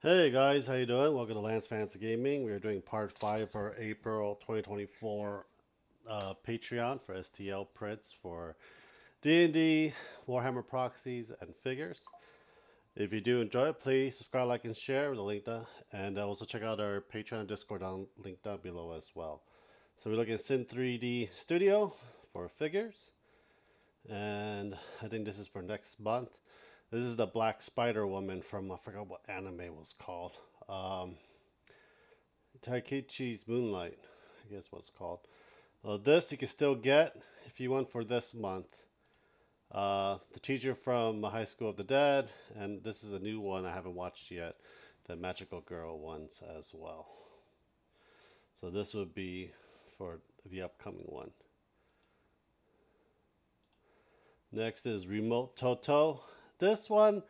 Hey guys, how you doing? Welcome to Lance Fantasy Gaming. We are doing part five for April 2024 uh, Patreon for STL prints for D&D, Warhammer proxies, and figures. If you do enjoy it, please subscribe, like, and share with the link down, and also check out our Patreon Discord down link down below as well. So we're looking at Sim 3D Studio for figures, and I think this is for next month. This is the Black Spider Woman from I forgot what anime was called. Um, Taikichi's Moonlight, I guess what's called. Uh, this you can still get if you want for this month. Uh, the teacher from High School of the Dead, and this is a new one I haven't watched yet. The Magical Girl ones as well. So this would be for the upcoming one. Next is Remote Toto. This one,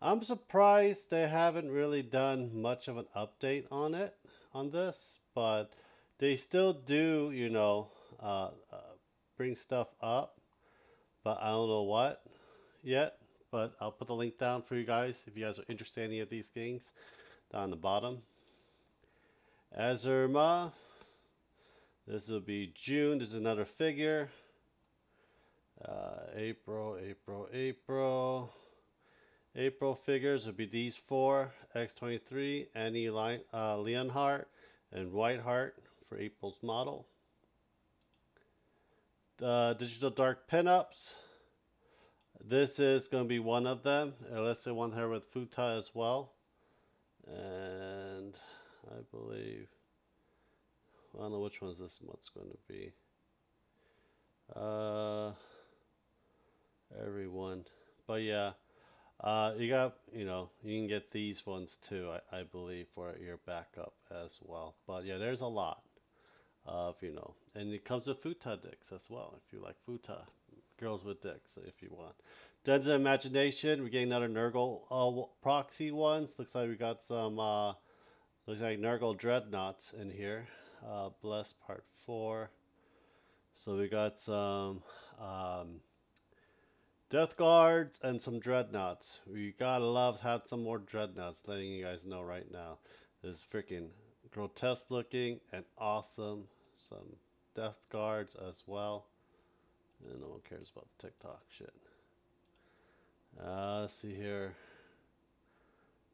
I'm surprised they haven't really done much of an update on it, on this, but they still do, you know, uh, uh, bring stuff up, but I don't know what yet, but I'll put the link down for you guys if you guys are interested in any of these things down the bottom. Azerama, this will be June, this is another figure. Uh, April, April, April. April figures would be these four, X23, Annie uh, Leonhart, and Whiteheart for April's model. The Digital Dark Pinups. This is going to be one of them. Unless one here with Futa as well. And I believe, I don't know which one is this month's going to be. Uh, everyone. But yeah. Uh, you got, you know, you can get these ones too, I, I believe, for your backup as well. But yeah, there's a lot of, you know, and it comes with futa dicks as well, if you like futa. Girls with dicks, if you want. Den's Imagination, we're getting another Nurgle uh, proxy ones. Looks like we got some, uh, looks like Nurgle Dreadnoughts in here. Uh, Bless Part 4. So we got some, um, Death Guards and some Dreadnoughts. We gotta love had some more Dreadnoughts, letting you guys know right now. This freaking grotesque looking and awesome. Some Death Guards as well. And no one cares about the TikTok shit. Uh, let's see here.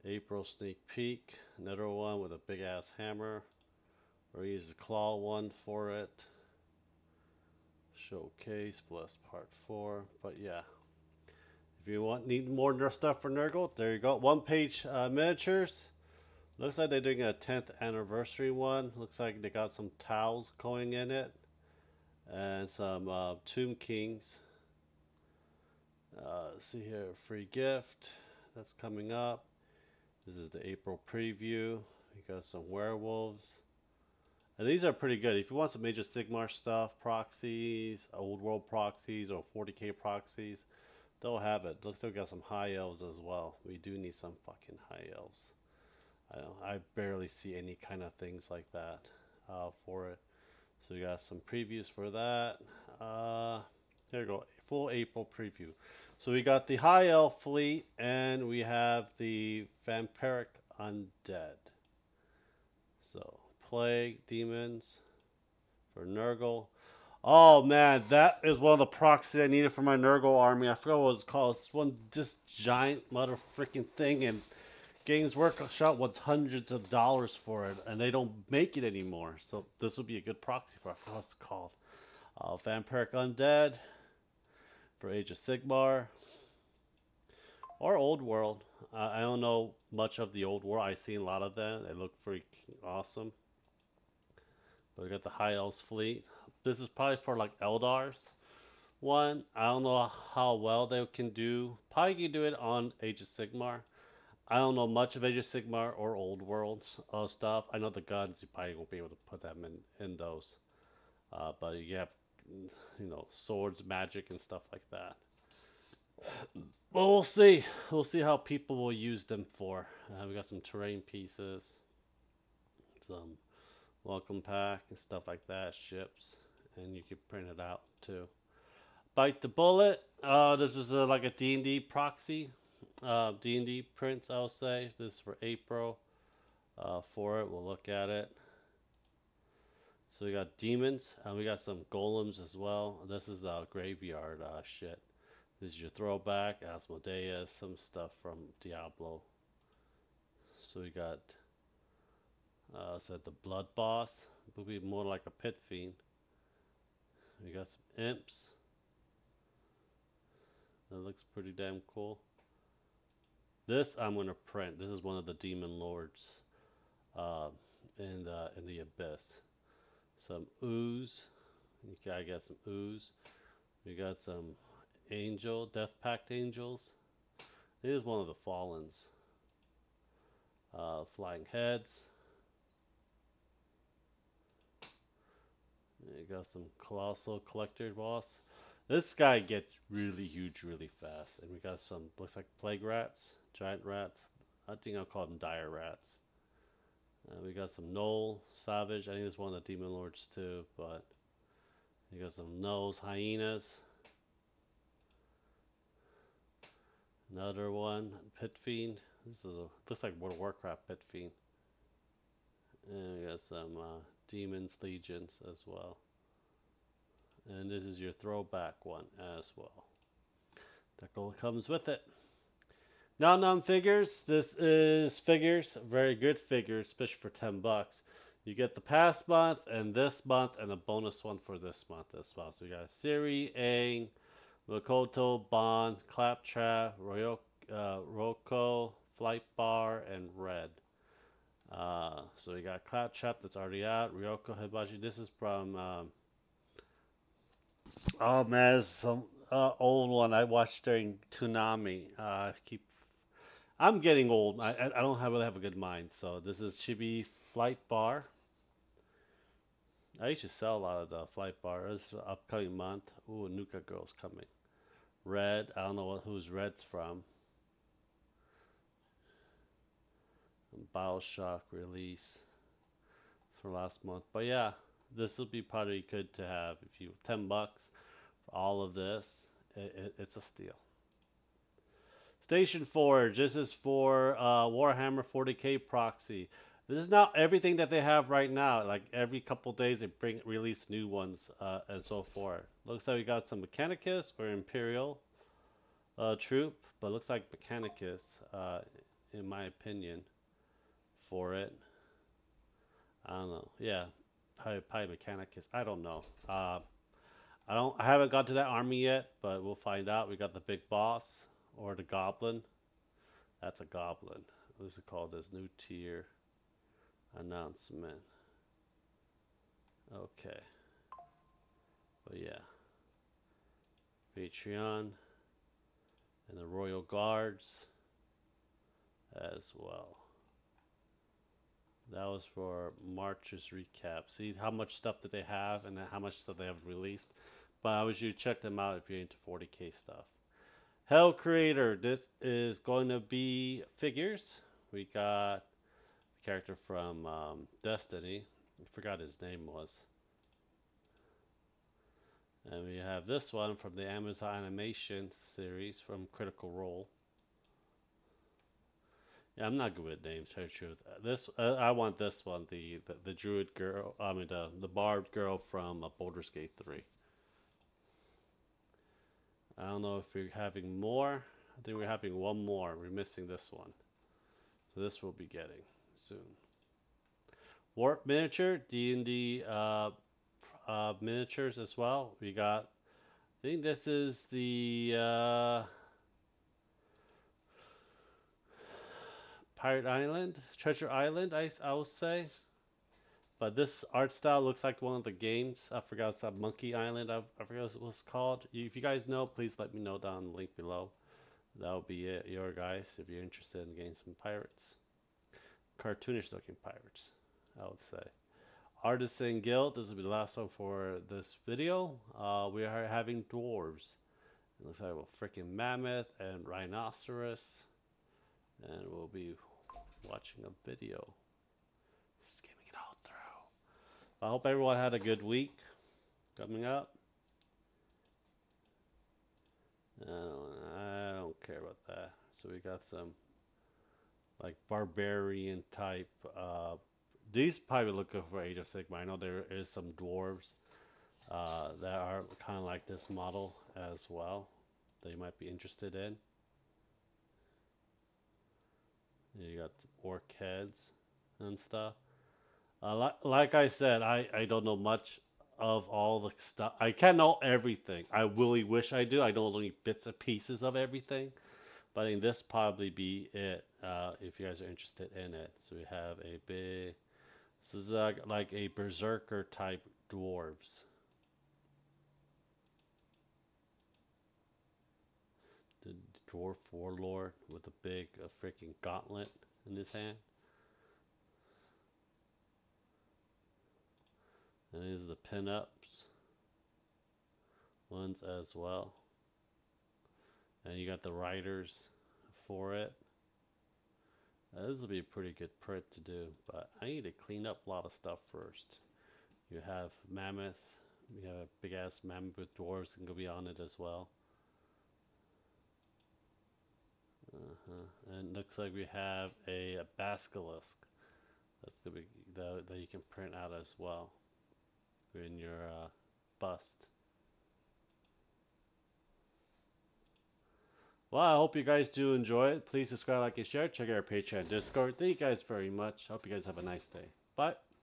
April sneak peek. Another one with a big ass hammer. Or use the claw one for it. Showcase plus part four. But yeah, if you want need more stuff for Nurgle, there you go. One page uh, miniatures. Looks like they're doing a 10th anniversary one. Looks like they got some towels going in it. And some uh, Tomb Kings. Uh, see here, free gift. That's coming up. This is the April preview. You got some werewolves. And these are pretty good. If you want some Age of Sigmar stuff, proxies, old world proxies, or 40k proxies, They'll have it. Looks like we got some high elves as well. We do need some fucking high elves. I I barely see any kind of things like that uh, for it. So we got some previews for that. Uh, there we go. Full April preview. So we got the high elf fleet and we have the vampiric undead. So plague demons for Nurgle. Oh man, that is one of the proxies I needed for my Nurgle army. I forgot what it was called. It's one just giant mother freaking thing, and Games Workshop wants hundreds of dollars for it, and they don't make it anymore. So this would be a good proxy for. I forgot what it's called. Uh, Vampiric Undead for Age of Sigmar or Old World. Uh, I don't know much of the Old World. I've seen a lot of that. They look freaking awesome. But we got the High Elves fleet. This is probably for like Eldars. One, I don't know how well they can do. Probably can do it on Age of Sigmar. I don't know much of Age of Sigmar or Old Worlds uh, stuff. I know the guns, you probably won't be able to put them in, in those. Uh, but you have, you know, swords, magic, and stuff like that. Well, we'll see. We'll see how people will use them for. Uh, we got some terrain pieces, some welcome pack and stuff like that, ships and you can print it out too. Bite the bullet. Uh, this is a, like a D&D proxy. uh, D&D prints, I'll say. This is for April. Uh, for it, we'll look at it. So we got demons, and we got some golems as well. This is a graveyard uh, shit. This is your throwback, Asmodeus, some stuff from Diablo. So we got, uh, said the blood boss. Would be more like a pit fiend. We got some imps. That looks pretty damn cool. This I'm gonna print. This is one of the demon lords uh, in the in the abyss. Some ooze. I gotta some ooze. We got some angel, death pact angels. This is one of the fallens. Uh, flying heads. You got some colossal collector boss. This guy gets really huge really fast. And we got some, looks like plague rats, giant rats. I think I'll call them dire rats. Uh, we got some Gnoll, Savage. I think it's one of the Demon Lords too, but we got some Gnolls, Hyenas. Another one, Pit Fiend. This is a, looks like World of Warcraft Pit Fiend. And we got some uh, Demons, Legions as well. And this is your throwback one as well. That comes with it. Now non figures. This is figures, very good figures, especially for 10 bucks. You get the past month and this month and a bonus one for this month as well. So we got Siri, Aang, Makoto, Bond, Claptrap, Royo, uh, Roko, Flight Bar, and Red. Uh, so we got Claptrap that's already out. Ryoko Hibachi. This is from. Um, oh man, some uh, old one I watched during Toonami. Uh, I keep. I'm getting old. I I don't have really have a good mind. So this is Chibi Flight Bar. I used to sell a lot of the Flight Bar. This upcoming month. Ooh, Nuka Girl's coming. Red. I don't know what, who's Red's from. Bioshock release for last month. But yeah, this will be probably good to have if you 10 bucks for all of this. It, it, it's a steal. Station Forge. This is for uh, Warhammer 40k proxy. This is not everything that they have right now. Like every couple days, they bring release new ones uh, and so forth. Looks like we got some Mechanicus or Imperial uh, troop, but looks like Mechanicus, uh, in my opinion for it. I don't know. Yeah, probably, probably Mechanicus. I don't know. Uh, I don't. I haven't got to that army yet, but we'll find out. We got the big boss or the goblin. That's a goblin. What is called? This new tier announcement. Okay. But yeah. Patreon and the Royal Guards as well. That was for March's recap. See how much stuff that they have and how much stuff they have released. But I wish you check them out if you're into 40k stuff. Hell Creator. This is going to be figures. We got the character from um, Destiny. I forgot his name was. And we have this one from the Amazon Animation series from Critical Role. Yeah, I'm not good with names. Tell the truth. Uh, this uh, I want this one. The, the the druid girl. I mean the the bard girl from uh, Baldur's Gate three. I don't know if we're having more. I think we're having one more. We're missing this one. So this we'll be getting soon. Warp miniature D and D uh, uh, miniatures as well. We got. I think this is the. Uh, Pirate Island, Treasure Island, I, I will say. But this art style looks like one of the games. I forgot it's a Monkey Island. I, I forgot what it was called. If you guys know, please let me know down the link below. That'll be it, your guys, if you're interested in getting some pirates. Cartoonish looking pirates, I would say. Artisan Guild, this will be the last one for this video. Uh, we are having dwarves. It looks like a freaking mammoth and rhinoceros. And we'll be watching a video, skimming it all through. I hope everyone had a good week coming up. I don't, I don't care about that. So we got some like barbarian type. Uh, these probably looking for Age of Sigmar. I know there is some dwarves uh, that are kind of like this model as well. You might be interested in. You got orc heads and stuff. Uh, like, like I said, I, I don't know much of all the stuff. I can't know everything. I really wish I do. I know only bits and pieces of everything. But I think this probably be it uh, if you guys are interested in it. So we have a big, this is like, like a berserker type dwarves. The dwarf warlord with a big a freaking gauntlet in his hand. And these are the pinups ones as well. And you got the riders for it. Now, this will be a pretty good print to do, but I need to clean up a lot of stuff first. You have mammoth, you have a big ass mammoth with dwarves can go be on it as well. Uh-huh. And looks like we have a, a basilisk that's gonna be that, that you can print out as well in your uh, bust. Well, I hope you guys do enjoy it. Please subscribe, like, and share. Check out our Patreon Discord. Thank you guys very much. Hope you guys have a nice day. Bye.